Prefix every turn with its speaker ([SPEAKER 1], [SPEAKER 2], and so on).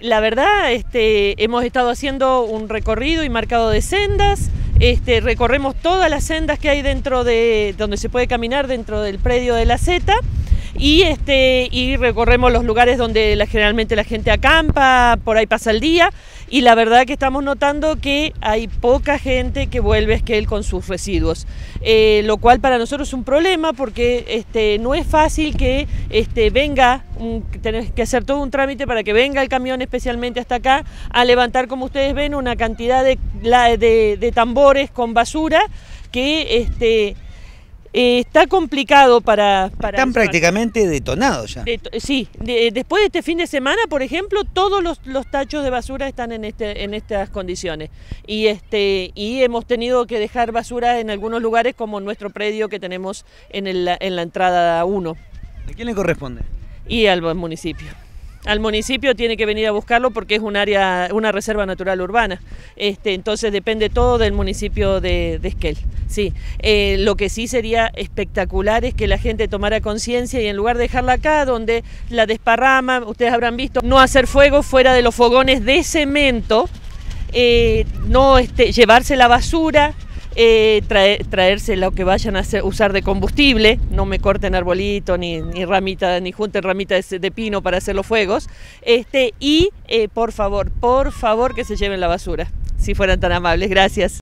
[SPEAKER 1] La verdad, este, hemos estado haciendo un recorrido y marcado de sendas, este, recorremos todas las sendas que hay dentro de donde se puede caminar dentro del predio de la Z y, este, y recorremos los lugares donde generalmente la gente acampa, por ahí pasa el día. Y la verdad que estamos notando que hay poca gente que vuelve a Esquel con sus residuos, eh, lo cual para nosotros es un problema porque este, no es fácil que este, venga, tenés que hacer todo un trámite para que venga el camión especialmente hasta acá a levantar, como ustedes ven, una cantidad de, de, de tambores con basura que este, eh, está complicado para...
[SPEAKER 2] Están prácticamente detonados ya.
[SPEAKER 1] sí, después de este fin de semana, por ejemplo, todos los, tachos de basura están en, este, en estas condiciones. Y, este, y hemos tenido que dejar basura en algunos lugares como nuestro predio que tenemos en, el, en la entrada 1.
[SPEAKER 2] ¿A quién le corresponde?
[SPEAKER 1] Y al municipio al municipio tiene que venir a buscarlo porque es un área, una reserva natural urbana. Este, entonces depende todo del municipio de, Esquel. Sí, eh, lo que sí sería espectacular es que la gente tomara conciencia y en lugar de dejarla acá, donde la desparrama, ustedes habrán visto, no hacer fuego fuera de los fogones de cemento, eh, no este, llevarse la basura, eh, traerse lo que vayan a usar de combustible, no me corten arbolito ni, ni ramita, ni junten ramitas de, pino para hacer los fuegos, este, y eh, por favor, por favor que se lleven la basura, si fueran tan amables, gracias.